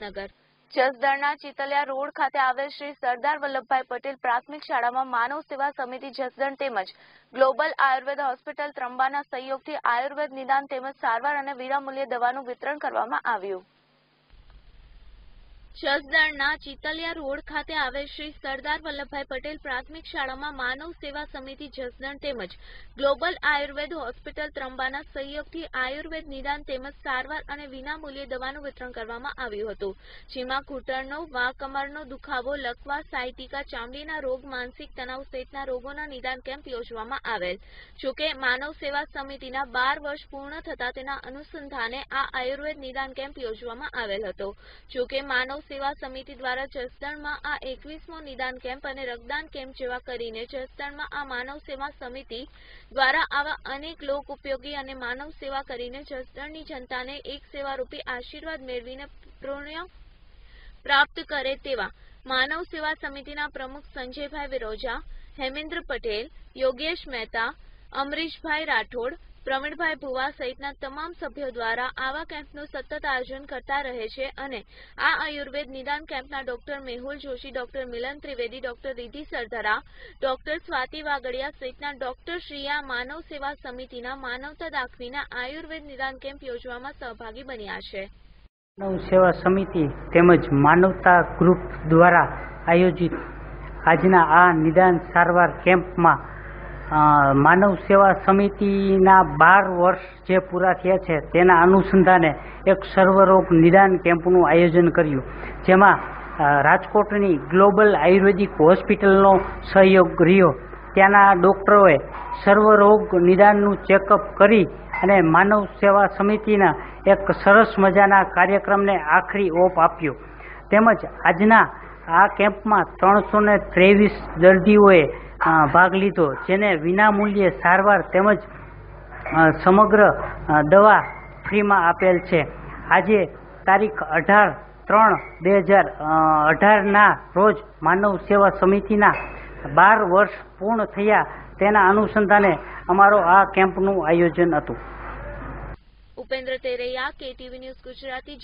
નગર. જસદણના ચિતલિયા road ખાતે આવેલ શ્રી સરદાર વલ્લભભાઈ પટેલ પ્રાથમિક શાળામાં માનવ સેવા સમિતિ જસદણ તેમજ ગ્લોબલ આયુર્વેદ હોસ્પિટલ ત્રંબાના સહયોગથી આયુર્વેદ નિદાન તેમજ સારવાર અને વિનામૂલ્યે દવાનું વિતરણ કરવામાં આવ્યું. જસદણના ચિતલિયા રોડ ખાતે આવેલ શ્રી સરદાર વલ્લભભાઈ પટેલ પ્રાથમિક શાળામાં માનવ સેવા સમિતિ જસદણ તેમજ ગ્લોબલ આયુર્વેદ હોસ્પિટલ ત્રંબાના સહયોગથી આયુર્વેદ નિદાન તેમજ સારવાર અને વિનામૂલ્યે દવાનું વિતરણ કરવામાં આવ્યું હતું. જેમાં ઘૂંટણનો, વા કમરનો દુખાવો લકવા સાયટિકા, ચામડીના રોગ, માનસિક તણાવ સહિતના રોગોના નિદાન કેમ્પ યોજવામાં આવેલ. જોકે માનવ સેવા સમિતિના બાર વર્ષ પૂર્ણ થતા તેના અનુસંધાને આ આયુર્વેદ નિદાન કેમ્પ યોજવામાં આવેલ હતો. જોકે માનવ સેવા સમિતિ દ્વારા જસદણમાં આ એકવીસમો નિદાન કેમ્પ અને રક્તદાન કેમ્પ જેવા કરીને જસદણમાં આ માનવ સેવા સમિતિ દ્વારા આવા અનેક લોક ઉપયોગી અને માનવ સેવા કરીને જસદણની જનતાને એક સેવારૂપી આશીર્વાદ મેળવીને પુણ્ય પ્રાપ્ત કરે તેવા માનવ સેવા સમિતિના પ્રમુખ સંજયભાઈ વિરોજા, હેમેન્દ્ર પટેલ, યોગેશ મહેતા, અમરીશભાઈ રાઠોડ પ્રવીણભાઈ ભુવા સહિતના તમામ સભ્યો દ્વારા આવા કેમ્પનું સતત આયોજન કરતા રહે છે અને આ આયુર્વેદ નિદાન કેમ્પના doctor Mehul Joshi, doctor Milan Trivedi, doctor Ridhi Sardhara, doctor Swati Vagadiya સહિતના ડોક્ટર શ્રીયા માનવ સેવા સમિતિના માનવતા દાખવીના આયુર્વેદ નિદાન કેમ્પ યોજવામાં સહભાગી બન્યા છે. માનવ સેવા સમિતિ તેમજ માનવતા ગ્રુપ દ્વારા આયોજિત આજના આ નિદાન સારવાર કેમ્પમાં માનવ સેવા સમિતિના બાર વર્ષ જે પૂરા થયા છે, તેના અનુસંધાને એક સર્વરોગ નિદાન કેમ્પનું આયોજન કર્યું. જેમાં રાજકોટની ગ્લોબલ આયુર્વેદિક હોસ્પિટલનો સહયોગ રહ્યો. ત્યાંના ડૉક્ટરોએ સર્વરોગ નિદાનનું ચેકઅપ કરી અને માનવ સેવા સમિતિના એક સરસ મજાના કાર્યક્રમને આખરી ઓપ આપ્યો. તેમજ આજના આ કેમ્પમાં ત્રણસો ત્રેવીસ દર્દીઓએ ભાગ લીધો. જેને વિનામૂલ્યે સારવાર તેમજ સમગ્ર દવા ફ્રીમાં આપેલ છે. આજે તારીખ અઢાર ત્રણ બે હજાર અઢારના રોજ માનવ સેવા સમિતિના બાર વર્ષ પૂર્ણ થયા તેના અનુસંધાને અમારો આ કેમ્પનું આયોજન હતું. Upendra Teraiya, KTV news Gujarati